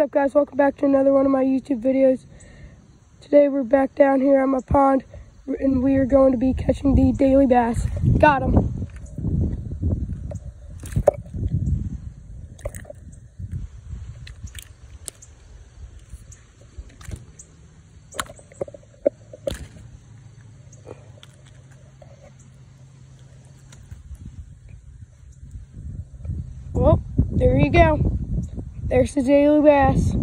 What's up guys, welcome back to another one of my YouTube videos. Today we're back down here at my pond and we are going to be catching the daily bass. Got him. Well, there you go. There's the daily bass.